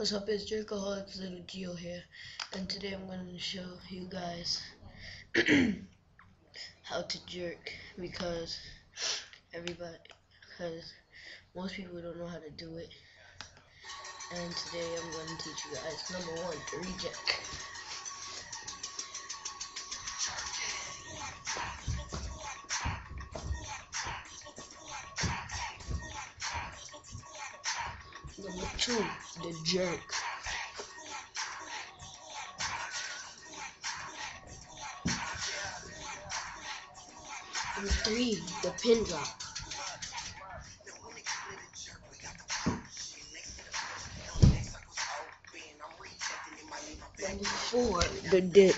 What's up, it's Jerkaholics Little Geo here, and today I'm going to show you guys how to jerk because everybody, because most people don't know how to do it, and today I'm going to teach you guys. Number one, to reject. Number two, the jerk. Number three, the pin drop. Number four, the dip.